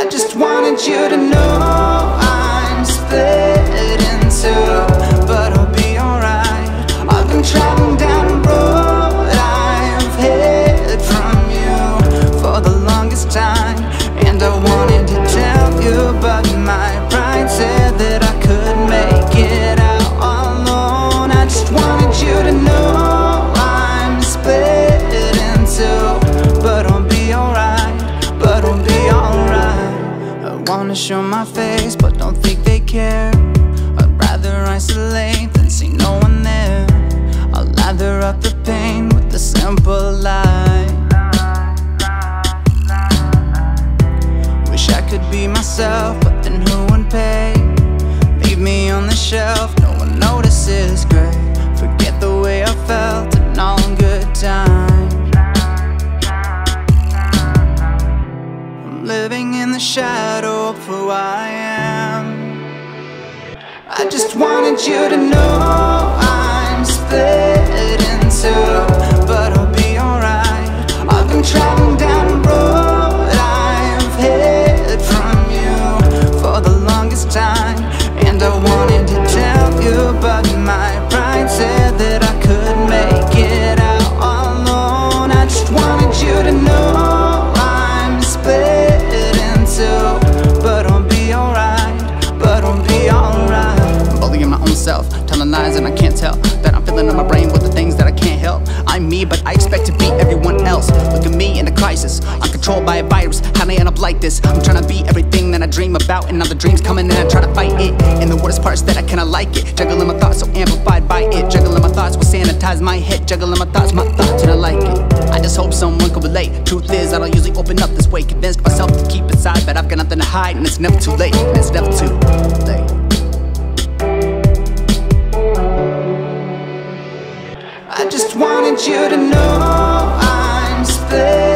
I just wanted you to know I'm split wanna show my face, but don't think they care. I'd rather isolate than see no one there. I'll lather up the pain with a simple lie. Wish I could be myself, but then who would pay? Leave me on the shelf, no one notices. Living in the shadow of who I am. I just wanted you to know but I expect to be everyone else. Look at me in a crisis. I'm controlled by a virus. How'd I end up like this? I'm trying to be everything that I dream about, and now the dreams coming and I try to fight it. And the worst part's that I cannot like it. Juggling my thoughts so amplified by it. Juggling my thoughts will sanitize my head. Juggling my thoughts, my thoughts, and I like it. I just hope someone can relate. Truth is, I don't usually open up this way. Convinced myself to keep it side, but I've got nothing to hide, and it's never too late. And it's never too I just wanted you to know I'm special.